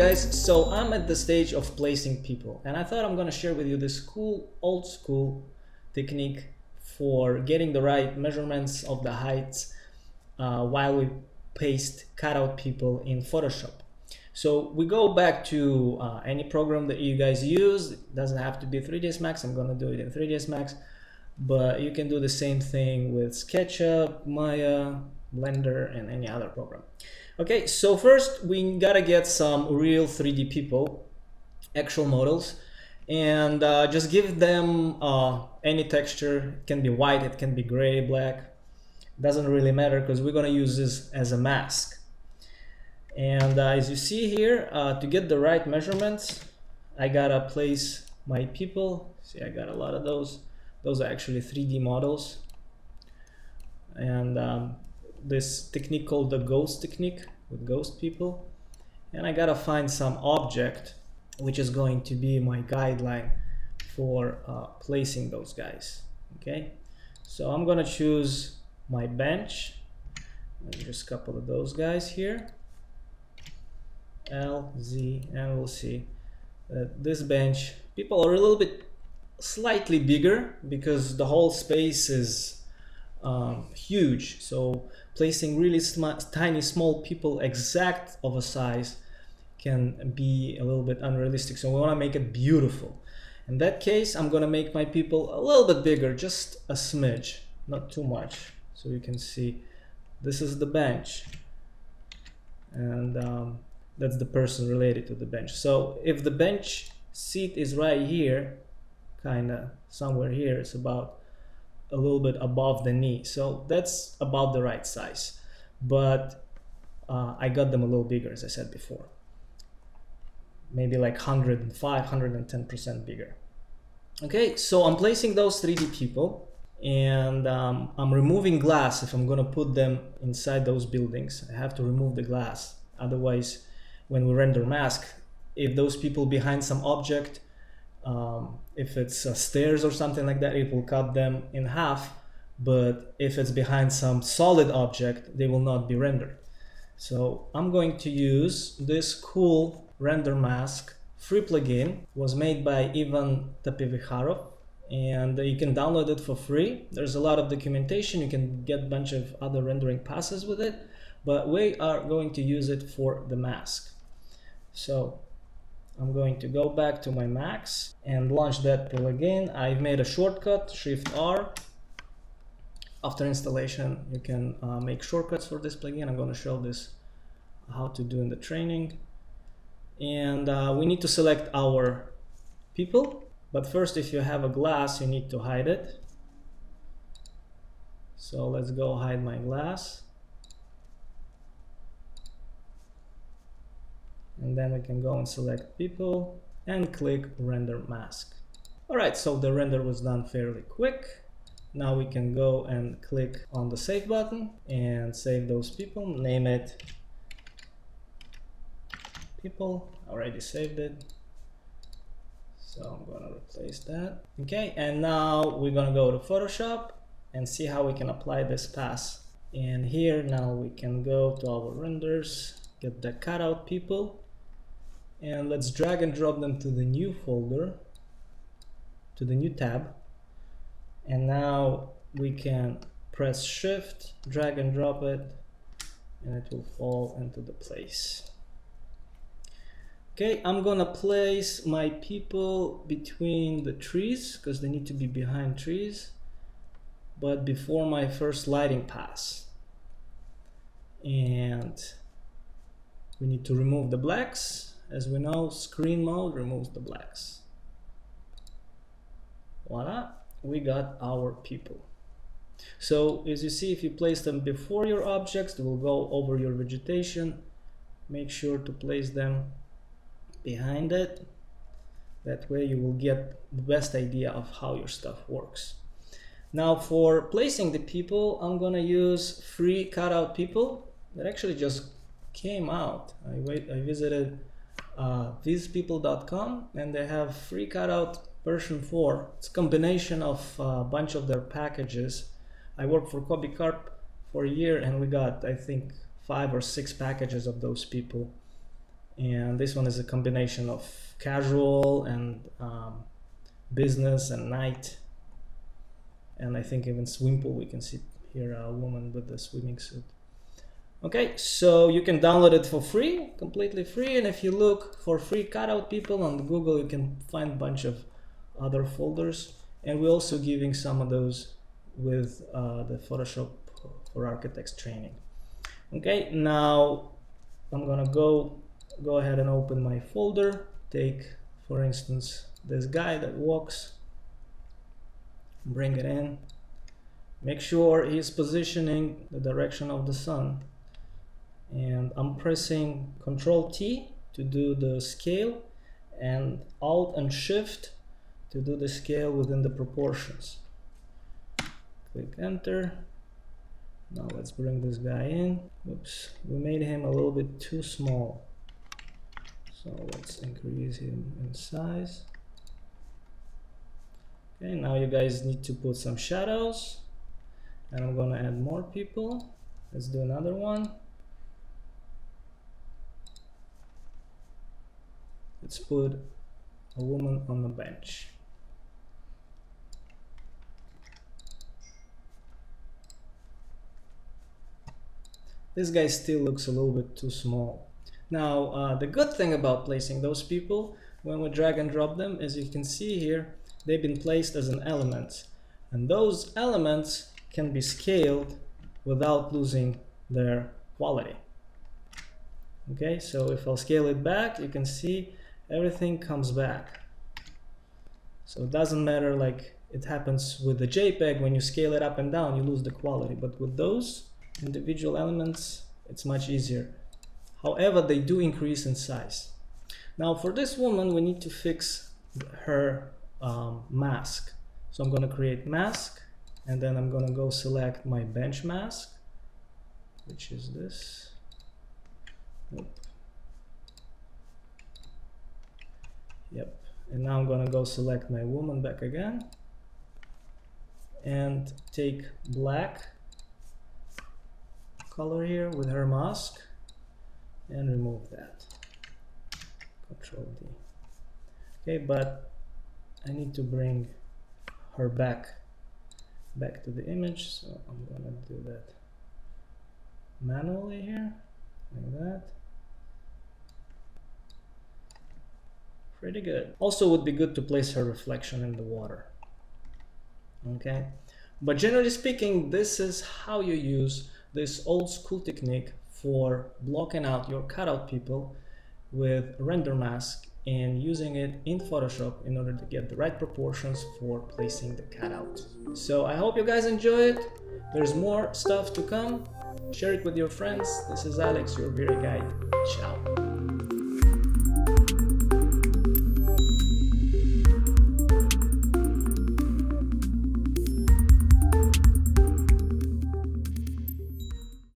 Guys, so I'm at the stage of placing people and I thought I'm gonna share with you this cool old school technique for getting the right measurements of the heights uh, while we paste cutout people in Photoshop. So we go back to uh, any program that you guys use, it doesn't have to be 3ds Max, I'm gonna do it in 3ds Max, but you can do the same thing with SketchUp, Maya, Blender and any other program. Okay, so first we gotta get some real 3D people, actual models, and uh, just give them uh, any texture. It can be white, it can be gray, black. Doesn't really matter because we're gonna use this as a mask. And uh, as you see here, uh, to get the right measurements, I gotta place my people. See, I got a lot of those. Those are actually 3D models. And um, this technique called the ghost technique with ghost people. And I gotta find some object which is going to be my guideline for uh, placing those guys okay? So I'm gonna choose my bench. Just a couple of those guys here. L Z and we'll see. That this bench people are a little bit slightly bigger because the whole space is um, huge. So placing really sm tiny, small people exact of a size can be a little bit unrealistic. So we want to make it beautiful. In that case, I'm going to make my people a little bit bigger, just a smidge, not too much. So you can see this is the bench. And um, that's the person related to the bench. So if the bench seat is right here, kind of somewhere here, it's about a little bit above the knee. So that's about the right size. But uh, I got them a little bigger, as I said before. Maybe like 105, 110% bigger. Okay, so I'm placing those 3D people and um, I'm removing glass if I'm gonna put them inside those buildings. I have to remove the glass. Otherwise, when we render mask, if those people behind some object um, if it's uh, stairs or something like that, it will cut them in half. But if it's behind some solid object, they will not be rendered. So I'm going to use this cool render mask free plugin was made by Ivan Tepavicharov and you can download it for free. There's a lot of documentation. You can get a bunch of other rendering passes with it, but we are going to use it for the mask. So I'm going to go back to my Max and launch that plugin. I've made a shortcut, Shift R. After installation, you can uh, make shortcuts for this plugin. I'm going to show this how to do in the training. And uh, we need to select our people. But first, if you have a glass, you need to hide it. So let's go hide my glass. And then we can go and select people and click render mask. Alright, so the render was done fairly quick. Now we can go and click on the save button and save those people, name it people, already saved it. So I'm gonna replace that. Okay, and now we're gonna go to Photoshop and see how we can apply this pass. And here now we can go to our renders, get the cutout people, and let's drag and drop them to the new folder to the new tab. And now we can press shift drag and drop it and it will fall into the place. Okay I'm gonna place my people between the trees because they need to be behind trees but before my first lighting pass. And we need to remove the blacks as we know, screen mode removes the blacks. Voila, we got our people. So as you see, if you place them before your objects, they will go over your vegetation. Make sure to place them behind it. That way you will get the best idea of how your stuff works. Now for placing the people, I'm gonna use free cutout people that actually just came out. I, wait, I visited uh, viz-people.com and they have free cutout version 4. It's a combination of a bunch of their packages. I worked for Kobe Carp for a year and we got I think five or six packages of those people and this one is a combination of casual and um, business and night and I think even swim pool we can see here a woman with a swimming suit okay so you can download it for free completely free. And if you look for free cutout people on Google you can find a bunch of other folders. And we're also giving some of those with uh, the Photoshop for Architects training. Okay now I'm gonna go go ahead and open my folder. Take for instance this guy that walks. Bring it in. Make sure he's positioning the direction of the sun and I'm pressing Control T to do the scale and Alt and Shift to do the scale within the proportions. Click enter. Now let's bring this guy in. Oops we made him a little bit too small. So let's increase him in size. Okay now you guys need to put some shadows. And I'm gonna add more people. Let's do another one let's put a woman on the bench this guy still looks a little bit too small now, uh, the good thing about placing those people, when we drag and drop them, as you can see here, they've been placed as an element. And those elements can be scaled without losing their quality. Okay, so if I'll scale it back, you can see everything comes back. So it doesn't matter like it happens with the JPEG, when you scale it up and down, you lose the quality. But with those individual elements, it's much easier. However, they do increase in size. Now for this woman, we need to fix her um, mask. So I'm going to create mask and then I'm going to go select my bench mask, which is this. Yep. And now I'm going to go select my woman back again and take black color here with her mask and remove that. Control D. Okay but I need to bring her back back to the image so I'm gonna do that manually here like that pretty good also would be good to place her reflection in the water okay but generally speaking this is how you use this old school technique for blocking out your cutout people with render mask and using it in Photoshop in order to get the right proportions for placing the cutout. So I hope you guys enjoy it. There's more stuff to come. Share it with your friends. This is Alex, your V-Ray guide. Ciao.